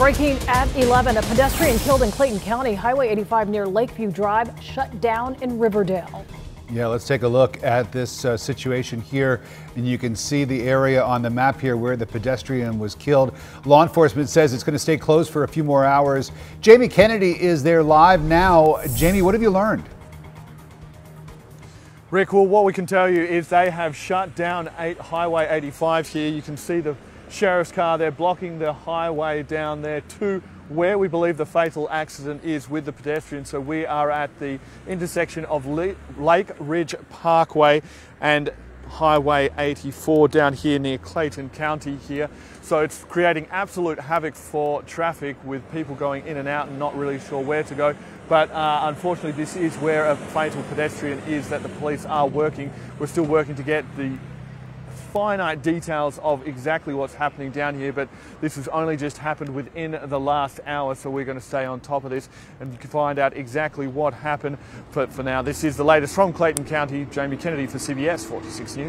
Breaking at 11, a pedestrian killed in Clayton County, Highway 85 near Lakeview Drive, shut down in Riverdale. Yeah, let's take a look at this uh, situation here. And you can see the area on the map here where the pedestrian was killed. Law enforcement says it's going to stay closed for a few more hours. Jamie Kennedy is there live now. Jamie, what have you learned? Rick, well, what we can tell you is they have shut down eight Highway 85 here. You can see the sheriff's car there blocking the highway down there to where we believe the fatal accident is with the pedestrian. So we are at the intersection of Lake Ridge Parkway and Highway 84 down here near Clayton County here. So it's creating absolute havoc for traffic with people going in and out and not really sure where to go. But uh, unfortunately, this is where a fatal pedestrian is that the police are working. We're still working to get the finite details of exactly what's happening down here, but this has only just happened within the last hour, so we're going to stay on top of this and you can find out exactly what happened. But for now, this is the latest from Clayton County. Jamie Kennedy for CBS 46 News.